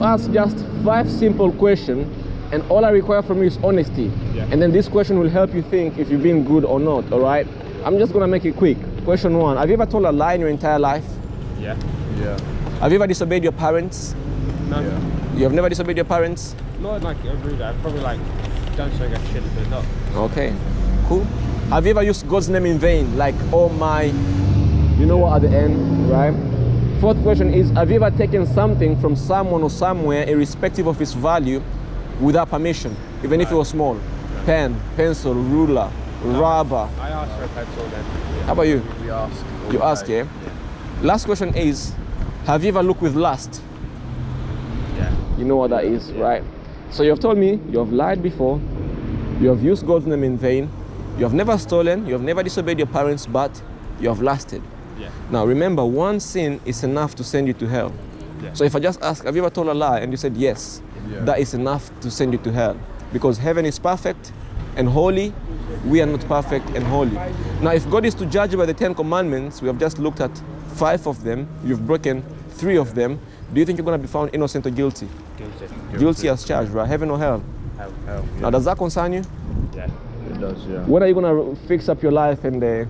Ask just five simple questions, and all I require from you is honesty. Yeah. And then this question will help you think if you've been good or not. All right? I'm just gonna make it quick. Question one: Have you ever told a lie in your entire life? Yeah. Yeah. Have you ever disobeyed your parents? No. Yeah. You have never disobeyed your parents? Not like every day. I've probably like done something I shouldn't have done. Okay, cool. Have you ever used God's name in vain? Like, oh my, you know what at the end, right? Fourth question is Have you ever taken something from someone or somewhere, irrespective of its value, without permission, even if it was small? Pen, pencil, ruler, rubber. I asked for a pencil then. How about you? We ask. You ask, time. yeah? Last question is Have you ever looked with lust? Yeah. You know what that is, right? So you have told me you have lied before, you have used God's name in vain, you have never stolen, you have never disobeyed your parents, but you have lasted. Yeah. Now remember, one sin is enough to send you to hell. Yeah. So if I just ask, have you ever told a lie? And you said yes, Yeah. that is enough to send you to hell. Because heaven is perfect and holy, we are not perfect and holy. Now, if God is to judge you by the Ten Commandments, we have just looked at five of them, you've broken three of them. Do you think you're going to be found innocent or guilty? Guilty. Guilty as charged, right? Heaven or hell? Hell. Hell. Now, does that concern you? Yeah. It does, yeah. When are you going to fix up your life and uh,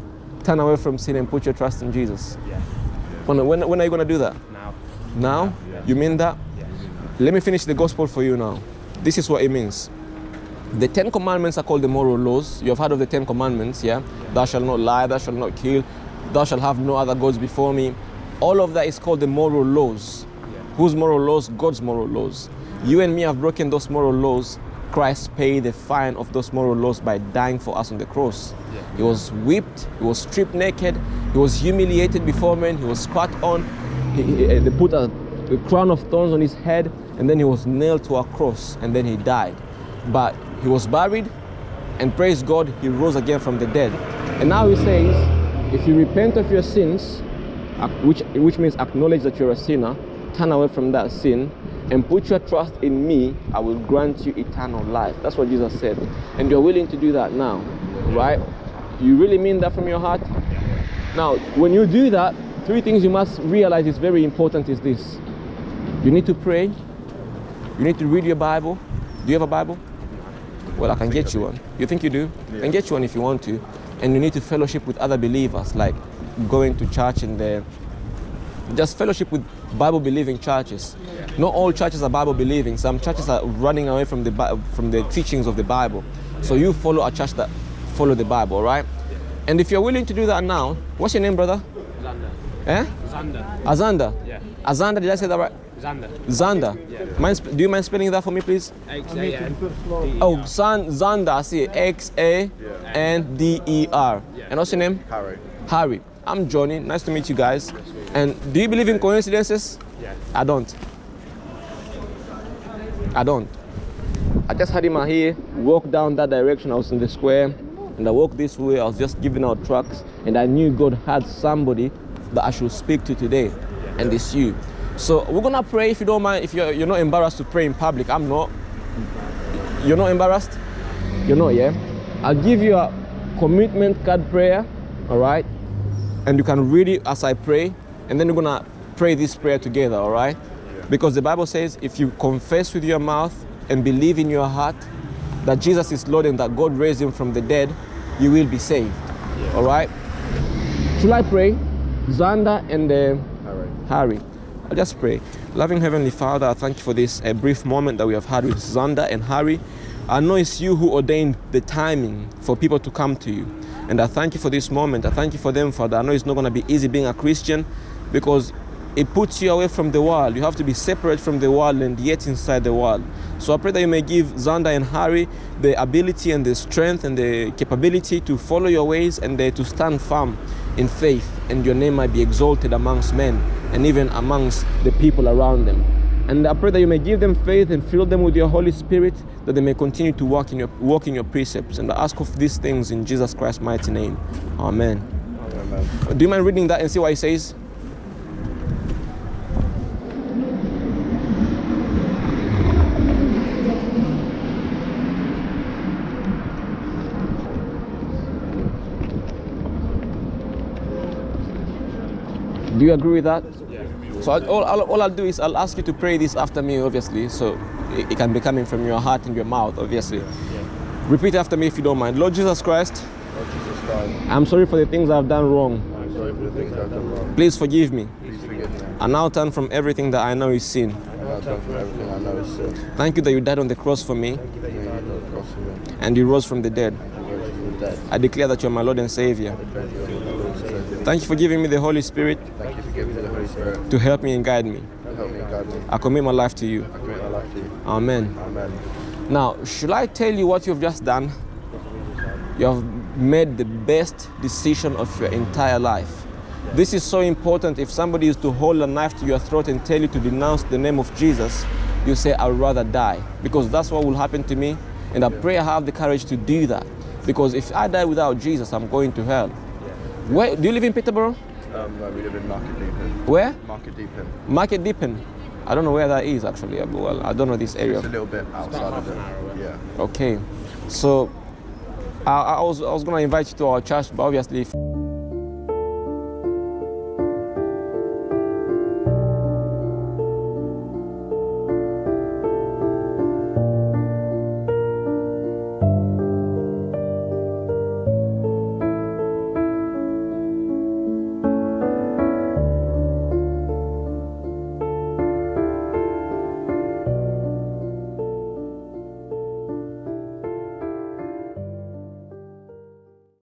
turn away from sin and put your trust in Jesus? Yeah. When, when, when are you going to do that? Now. Now? Yeah. You mean that? Yes. Let me finish the gospel for you now. This is what it means. The Ten Commandments are called the moral laws. You have heard of the Ten Commandments, yeah? Thou shalt not lie, thou shalt not kill, thou shalt have no other gods before me. All of that is called the moral laws. Yeah. Whose moral laws? God's moral laws. You and me have broken those moral laws. Christ paid the fine of those moral laws by dying for us on the cross. Yeah. He was whipped, he was stripped naked, he was humiliated before men, he was spat on, he, he- eh, they put a, a crown of thorns on his head, and then he was nailed to a cross, and then he died. But he was buried, and praise God, he rose again from the dead. And now he says, if you repent of your sins, which, which means acknowledge that you're a sinner, turn away from that sin, and put your trust in me, I will grant you eternal life. That's what Jesus said. And you're willing to do that now, right? You really mean that from your heart? Now, when you do that, three things you must realize is very important is this. You need to pray. You need to read your Bible. Do you have a Bible? Well, I can get you one. You think you do? I can get you one if you want to. And you need to fellowship with other believers, like going to church and uh, just fellowship with Bible believing churches. Not all churches are Bible believing. Some churches are running away from the from the teachings of the Bible. So you follow a church that follow the Bible, right? And if you're willing to do that now, what's your name, brother? Xander. Eh? Xander. Azanda. Yeah. Azanda, did I say that right? Xander. Zanda. Yeah. Mind, sp- do you mind spelling that for me, please? X A N. Oh, San, Zanda, I see it. X A N D E R. And what's your name? Harry. Harry. I'm Johnny. Nice to meet you guys. And do you believe in coincidences? Yeah. I don't. I don't. I just had him here, walk down that direction. I was in the square, and I walked this way. I was just giving out tracks, and I knew God had somebody that I should speak to today, and it's you. So we're gonna pray if you don't mind. If you're, you're not embarrassed to pray in public, I'm not. You're not embarrassed? You're not, yeah? I'll give you a commitment card prayer, all right? And you can read it as I pray, and then we're gonna pray this prayer together, all right? Because the Bible says if you confess with your mouth and believe in your heart that Jesus is Lord and that God raised him from the dead, you will be saved, all right? Should I pray? Xander and uh, Harry. Harry. I'll just pray. Loving Heavenly Father, I thank you for this a brief moment that we have had with Xander and Harry. I know it's you who ordained the timing for people to come to you. And I thank you for this moment. I thank you for them, Father. I know it's not going to be easy being a Christian because it puts you away from the world. You have to be separate from the world and yet inside the world. So I pray that you may give Xander and Harry the ability and the strength and the capability to follow your ways and to stand firm in faith, and your name might be exalted amongst men and even amongst the people around them. And I pray that you may give them faith and fill them with your Holy Spirit, that they may continue to walk in your walk in your precepts. And I ask of these things in Jesus Christ's mighty name. Amen. Amen. Do you mind reading that and see what it says? Do you agree with that? So I, all, all, all I'll do is I'll ask you to pray this after me, obviously. So it, it can be coming from your heart and your mouth, obviously. Repeat after me if you don't mind. Lord Jesus Christ, Lord Jesus Christ, I'm sorry for the things I've done wrong. I'm sorry for the things I've done wrong. Please forgive me. Please forgive me. I now turn from everything that I know is sin. I've done from everything I know is sin. Thank you that you died on the cross for me Thank you that you died on the cross for me. and you rose from the dead. And you rose from the dead. I declare that you're my Lord and Savior. Thank you, my Lord and Savior. Thank you for giving me the Holy Spirit Thank you for giving me the Holy Spirit to help me and guide me. help me and guide me. I commit my life to you. I commit my life to you. Amen. Amen. Now, should I tell you what you've just done? You have made the best decision of your entire life. This is so important. If somebody is to hold a knife to your throat and tell you to denounce the name of Jesus, you say, I'd rather die. Because that's what will happen to me. And I pray I have the courage to do that. Because if I die without Jesus, I'm going to hell. Where do you live in Peterborough? Um, no, we live in Market Deeping. Where? Market Deeping. Market Deeping. I don't know where that is actually. Well, I don't know this area. It's a little bit outside of half it. Yeah. Okay, so I, I was I was gonna invite you to our church, but obviously, if